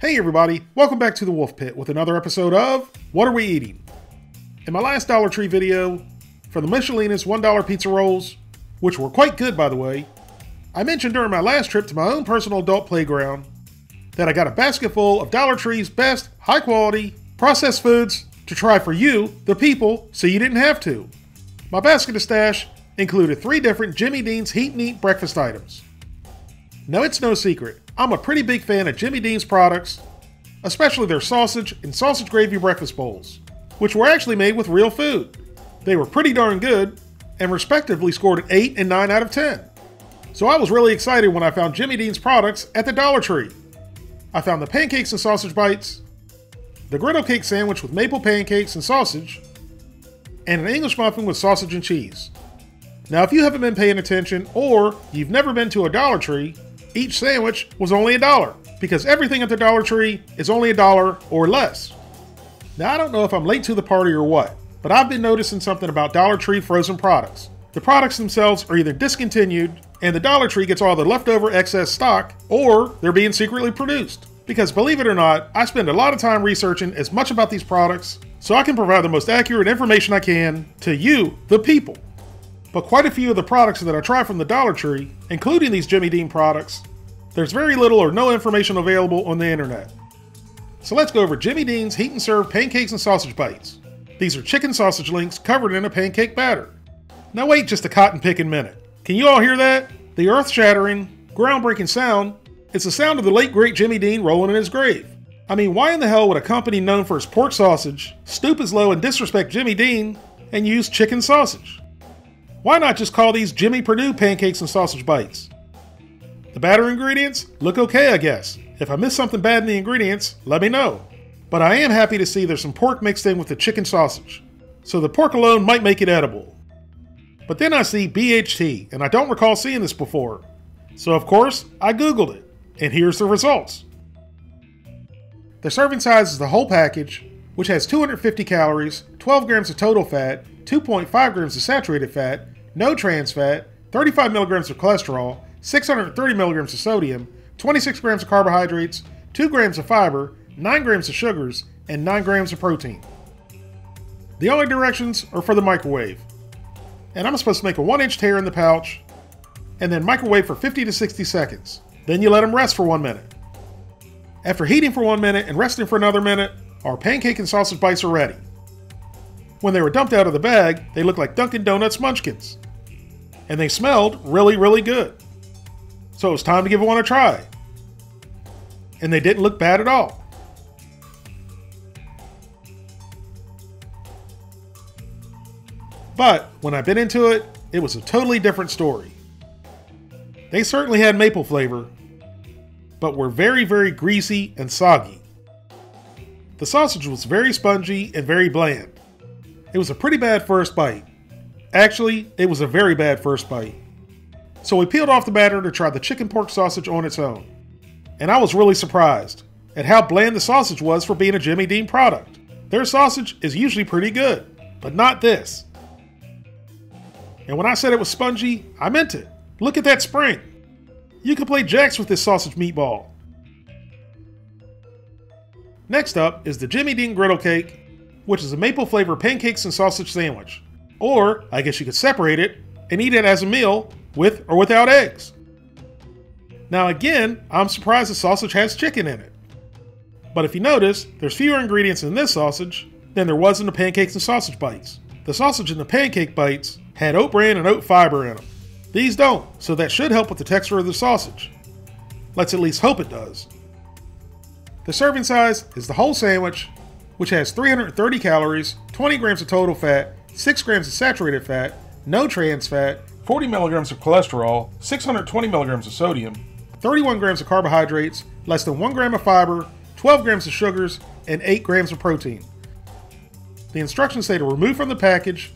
Hey everybody, welcome back to the Wolfe Pit with another episode of What Are We Eating? In my last Dollar Tree video, for the Michelinas $1 pizza rolls, which were quite good by the way, I mentioned during my last trip to my own personal adult playground that I got a basket full of Dollar Tree's best high quality processed foods to try for you, the people, so you didn't have to. My basket of stash included three different Jimmy Dean's Heat and Eat breakfast items. Now, it's no secret, I'm a pretty big fan of Jimmy Dean's products, especially their sausage and sausage gravy breakfast bowls, which were actually made with real food. They were pretty darn good, and respectively scored an 8 and 9 out of 10. So I was really excited when I found Jimmy Dean's products at the Dollar Tree. I found the pancakes and sausage bites, the griddle cake sandwich with maple pancakes and sausage, and an English muffin with sausage and cheese. Now, if you haven't been paying attention or you've never been to a Dollar Tree, each sandwich was only a dollar because everything at the Dollar Tree is only a dollar or less. Now, I don't know if I'm late to the party or what, but I've been noticing something about Dollar Tree frozen products. The products themselves are either discontinued and the Dollar Tree gets all the leftover excess stock, or they're being secretly produced. Because believe it or not, I spend a lot of time researching as much about these products so I can provide the most accurate information I can to you, the people. But quite a few of the products that I try from the Dollar Tree, including these Jimmy Dean products, there's very little or no information available on the internet. So let's go over Jimmy Dean's Heat and Serve Pancakes and Sausage Bites. These are chicken sausage links covered in a pancake batter. Now wait just a cotton picking minute. Can you all hear that? The earth shattering, groundbreaking sound. It's the sound of the late great Jimmy Dean rolling in his grave. I mean, why in the hell would a company known for its pork sausage stoop as low and disrespect Jimmy Dean and use chicken sausage? Why not just call these Jimmy Perdue pancakes and sausage bites? The batter ingredients look okay, I guess. If I miss something bad in the ingredients, let me know. But I am happy to see there's some pork mixed in with the chicken sausage. So the pork alone might make it edible. But then I see BHT, and I don't recall seeing this before. So of course, I googled it, and here's the results. The serving size is the whole package, which has 250 calories, 12 grams of total fat, 2.5 grams of saturated fat, no trans fat, 35 milligrams of cholesterol, 630 milligrams of sodium, 26 grams of carbohydrates, 2 grams of fiber, 9 grams of sugars, and 9 grams of protein. The only directions are for the microwave. And I'm supposed to make a 1 inch tear in the pouch, and then microwave for 50 to 60 seconds. Then you let them rest for 1 minute. After heating for 1 minute and resting for another minute, our pancake and sausage bites are ready. When they were dumped out of the bag, they looked like Dunkin' Donuts munchkins. And they smelled really, really good. So it was time to give one a try. And they didn't look bad at all. But when I bit into it, it was a totally different story. They certainly had maple flavor, but were very, very greasy and soggy. The sausage was very spongy and very bland. It was a pretty bad first bite. Actually, it was a very bad first bite. So we peeled off the batter to try the chicken pork sausage on its own. And I was really surprised at how bland the sausage was for being a Jimmy Dean product. Their sausage is usually pretty good, but not this. And when I said it was spongy, I meant it. Look at that spring. You can play jacks with this sausage meatball. Next up is the Jimmy Dean Griddle Cake, which is a maple flavored pancakes and sausage sandwich. Or, I guess you could separate it and eat it as a meal with or without eggs. Now, again, I'm surprised the sausage has chicken in it. But if you notice, there's fewer ingredients in this sausage than there was in the pancakes and sausage bites. The sausage in the pancake bites had oat bran and oat fiber in them. These don't, so that should help with the texture of the sausage. Let's at least hope it does. The serving size is the whole sandwich, which has 330 calories, 20 grams of total fat, 6 grams of saturated fat, no trans fat, 40 milligrams of cholesterol, 620 milligrams of sodium, 31 grams of carbohydrates, less than 1 gram of fiber, 12 grams of sugars, and 8 grams of protein. The instructions say to remove from the package,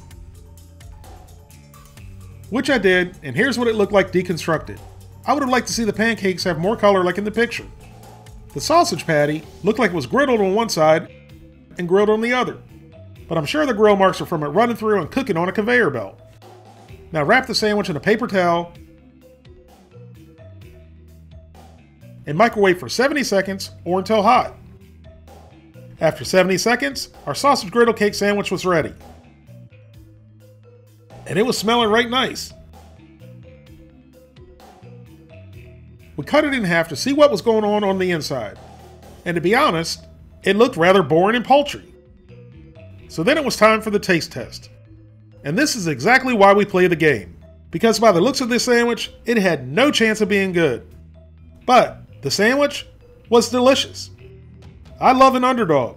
which I did, and here's what it looked like deconstructed. I would have liked to see the pancakes have more color like in the picture. The sausage patty looked like it was griddled on one side and grilled on the other, but I'm sure the grill marks are from it running through and cooking on a conveyor belt. Now wrap the sandwich in a paper towel, and microwave for 70 seconds or until hot. After 70 seconds, our sausage griddle cake sandwich was ready. And it was smelling right nice. We cut it in half to see what was going on on the inside. And to be honest, it looked rather boring and paltry. So then it was time for the taste test. And this is exactly why we play the game. Because by the looks of this sandwich, it had no chance of being good. But the sandwich was delicious. I love an underdog.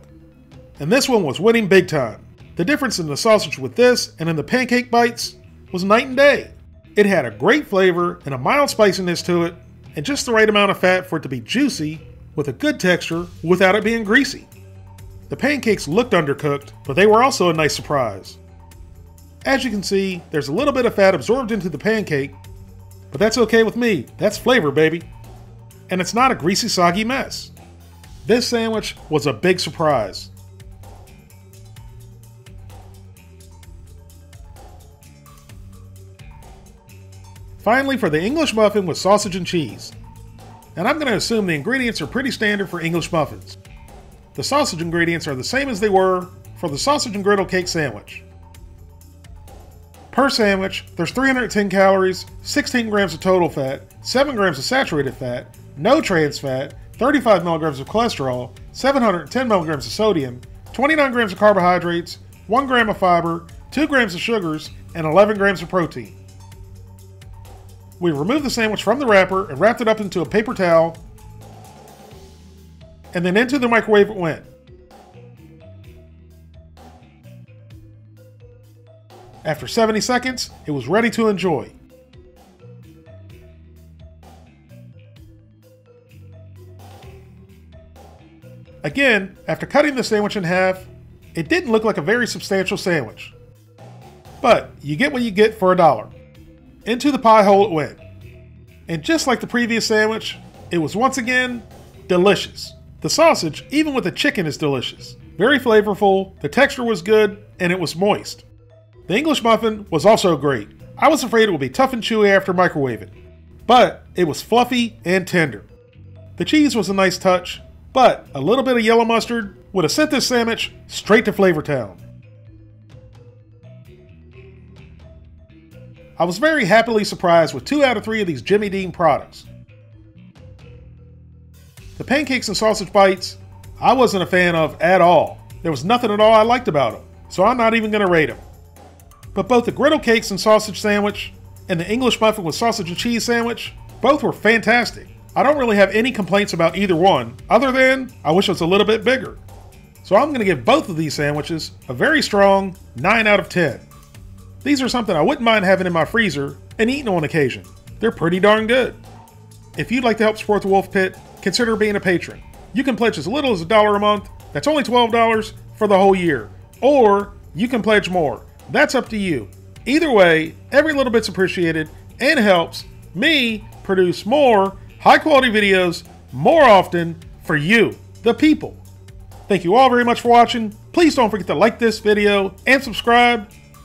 And this one was winning big time. The difference in the sausage with this and in the pancake bites was night and day. It had a great flavor and a mild spiciness to it, and just the right amount of fat for it to be juicy with a good texture without it being greasy. The pancakes looked undercooked, but they were also a nice surprise. As you can see, there's a little bit of fat absorbed into the pancake, but that's okay with me. That's flavor, baby. And it's not a greasy, soggy mess. This sandwich was a big surprise. Finally, for the English muffin with sausage and cheese. And I'm going to assume the ingredients are pretty standard for English muffins. The sausage ingredients are the same as they were for the sausage and griddle cake sandwich. Per sandwich, there's 310 calories, 16 grams of total fat, 7 grams of saturated fat, no trans fat, 35 milligrams of cholesterol, 710 milligrams of sodium, 29 grams of carbohydrates, 1 gram of fiber, 2 grams of sugars, and 11 grams of protein. We removed the sandwich from the wrapper and wrapped it up into a paper towel, and then into the microwave it went. After 70 seconds, it was ready to enjoy. Again, after cutting the sandwich in half, it didn't look like a very substantial sandwich. But you get what you get for a dollar. Into the pie hole it went. And just like the previous sandwich, it was once again delicious. The sausage, even with the chicken, is delicious. Very flavorful, the texture was good, and it was moist. The English muffin was also great. I was afraid it would be tough and chewy after microwaving, but it was fluffy and tender. The cheese was a nice touch, but a little bit of yellow mustard would have sent this sandwich straight to Flavor I was very happily surprised with two out of three of these Jimmy Dean products. The pancakes and sausage bites, I wasn't a fan of at all. There was nothing at all I liked about them, so I'm not even going to rate them. But both the griddle cakes and sausage sandwich and the English muffin with sausage and cheese sandwich, both were fantastic. I don't really have any complaints about either one, other than I wish it was a little bit bigger. So I'm going to give both of these sandwiches a very strong 9 out of 10. These are something I wouldn't mind having in my freezer and eating on occasion. They're pretty darn good. If you'd like to help support the Wolfe Pit, consider being a patron. You can pledge as little as a dollar a month, that's only $12 for the whole year. Or you can pledge more. That's up to you. Either way, every little bit's appreciated and helps me produce more high quality videos more often for you, the people. Thank you all very much for watching. Please don't forget to like this video and subscribe,